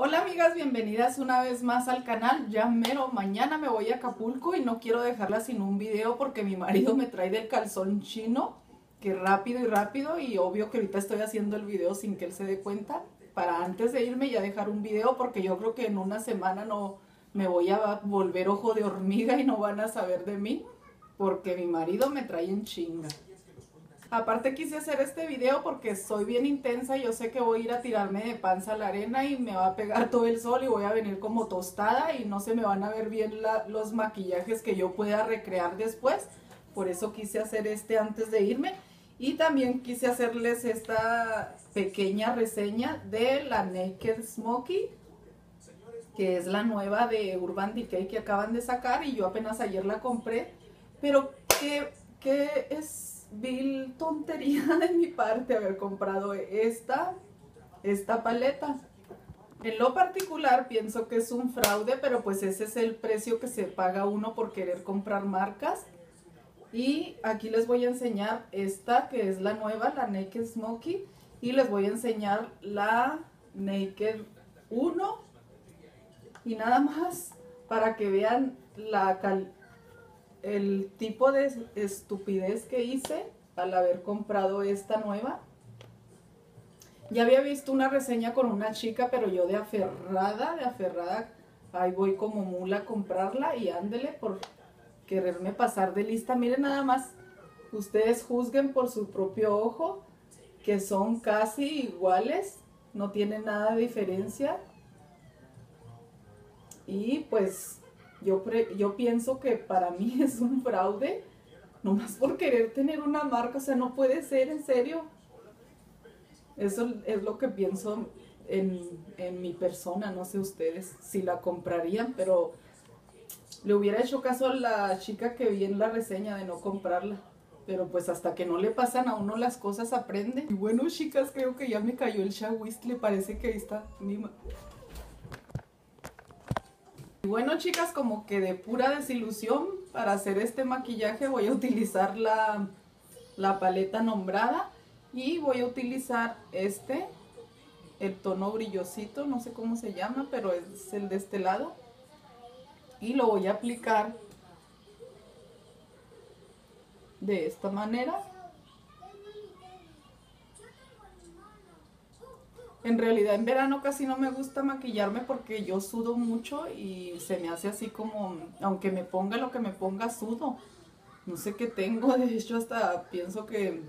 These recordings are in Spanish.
Hola amigas, bienvenidas una vez más al canal. Ya mero, mañana me voy a Acapulco y no quiero dejarla sin un video porque mi marido me trae del calzón chino, que rápido y rápido y obvio que ahorita estoy haciendo el video sin que él se dé cuenta para antes de irme ya dejar un video porque yo creo que en una semana no me voy a volver ojo de hormiga y no van a saber de mí porque mi marido me trae en chinga. Aparte quise hacer este video porque soy bien intensa y yo sé que voy a ir a tirarme de panza a la arena y me va a pegar todo el sol y voy a venir como tostada y no se me van a ver bien los maquillajes que yo pueda recrear después. Por eso quise hacer este antes de irme. Y también quise hacerles esta pequeña reseña de la Naked Smokey, que es la nueva de Urban Decay que acaban de sacar y yo apenas ayer la compré. Pero que, que es vil tontería de mi parte haber comprado esta, esta paleta. En lo particular pienso que es un fraude, pero pues ese es el precio que se paga uno por querer comprar marcas. Y aquí les voy a enseñar esta que es la nueva, la Naked Smokey. Y les voy a enseñar la Naked 1. Y nada más para que vean la, calidad el tipo de estupidez que hice al haber comprado esta nueva. Ya había visto una reseña con una chica, pero yo de aferrada, de aferrada, ahí voy como mula a comprarla y ándele por quererme pasar de lista. Miren nada más, ustedes juzguen por su propio ojo, que son casi iguales, no tienen nada de diferencia. Y pues yo, yo pienso que para mí es un fraude, nomás por querer tener una marca, o sea, no puede ser, en serio. Eso es lo que pienso en, en mi persona, no sé ustedes si la comprarían, pero le hubiera hecho caso a la chica que vi en la reseña de no comprarla. Pero pues hasta que no le pasan a uno las cosas aprende. Y bueno, chicas, creo que ya me cayó el le Parece que ahí está mi, bueno chicas, como que de pura desilusión, para hacer este maquillaje voy a utilizar la, la paleta nombrada y voy a utilizar este, el tono brillosito, no sé cómo se llama, pero es el de este lado. Y lo voy a aplicar de esta manera. En realidad en verano casi no me gusta maquillarme porque yo sudo mucho y se me hace así como, aunque me ponga lo que me ponga, sudo. No sé qué tengo, de hecho hasta pienso que,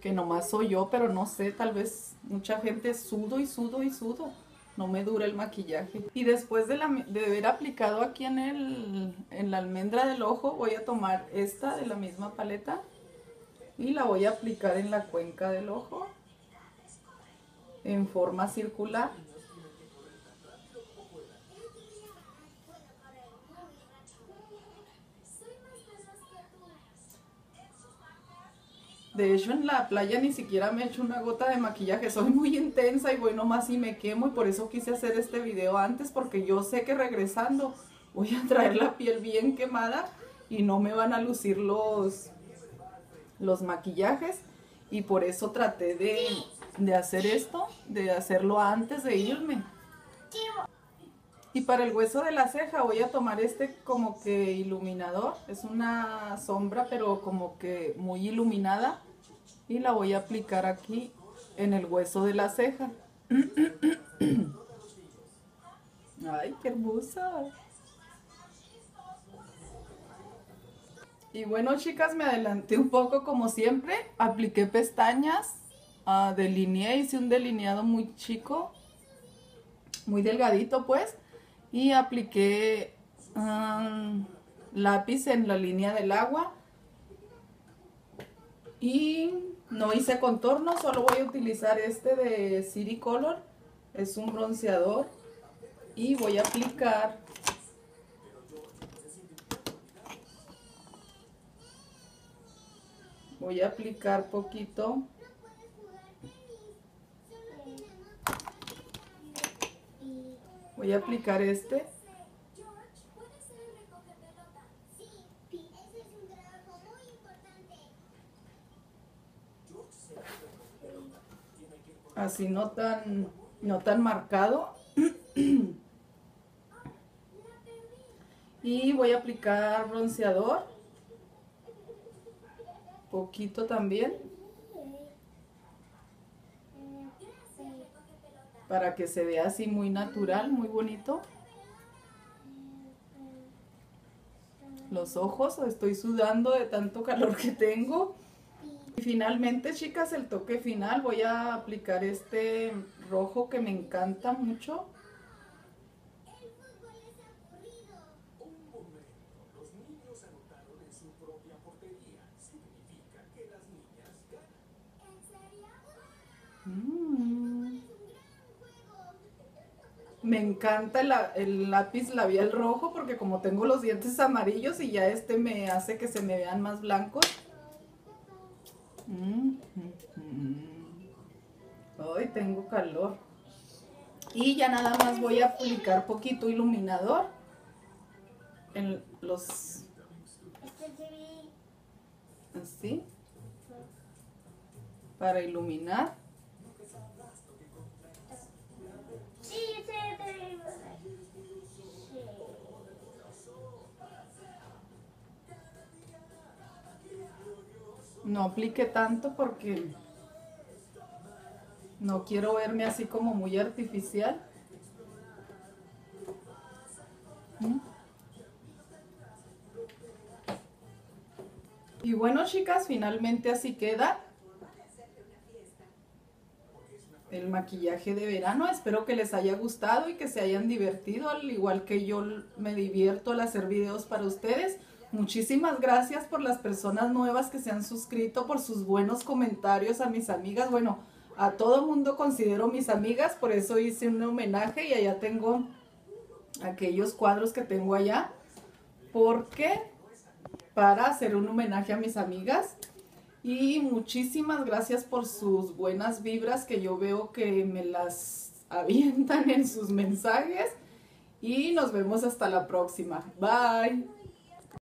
que nomás soy yo, pero no sé, tal vez mucha gente sudo y sudo y sudo. No me dura el maquillaje. Y después de, de haber aplicado aquí en, el, en la almendra del ojo, voy a tomar esta de la misma paleta y la voy a aplicar en la cuenca del ojo en forma circular. De hecho, en la playa ni siquiera me he hecho una gota de maquillaje. Soy muy intensa y voy nomás y me quemo. Y por eso quise hacer este video antes. Porque yo sé que regresando voy a traer la piel bien quemada. Y no me van a lucir los, los maquillajes. Y por eso traté de, de hacer esto, de hacerlo antes de irme. Y para el hueso de la ceja voy a tomar este como que iluminador. Es una sombra pero como que muy iluminada. Y la voy a aplicar aquí en el hueso de la ceja. ¡Ay, qué hermosa! Y bueno, chicas, me adelanté un poco como siempre. Apliqué pestañas delineé, hice un delineado muy chico, muy delgadito pues, y apliqué lápiz en la línea del agua. Y no hice contorno, solo voy a utilizar este de City Color, es un bronceador. Y voy a aplicar voy a aplicar poquito Voy a aplicar este. Así no tan no tan marcado. y voy a aplicar bronceador. Poquito también. Para que se vea así muy natural, muy bonito. Los ojos, estoy sudando de tanto calor que tengo. Y finalmente, chicas, el toque final, voy a aplicar este rojo que me encanta mucho. Me encanta el, lápiz labial rojo porque como tengo los dientes amarillos y ya este me hace que se me vean más blancos. Hoy tengo calor. Y ya nada más voy a aplicar poquito iluminador en los... Así. Para iluminar. No aplique tanto porque no quiero verme así como muy artificial. ¿Mm? Y bueno, chicas, finalmente así queda el maquillaje de verano. Espero que les haya gustado y que se hayan divertido, al igual que yo me divierto al hacer videos para ustedes. Muchísimas gracias por las personas nuevas que se han suscrito, por sus buenos comentarios a mis amigas. Bueno, a todo mundo considero mis amigas, por eso hice un homenaje y allá tengo aquellos cuadros que tengo allá. Porque para hacer un homenaje a mis amigas. Y muchísimas gracias por sus buenas vibras que yo veo que me las avientan en sus mensajes. Y nos vemos hasta la próxima. Bye.